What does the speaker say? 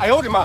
哎呦我的妈！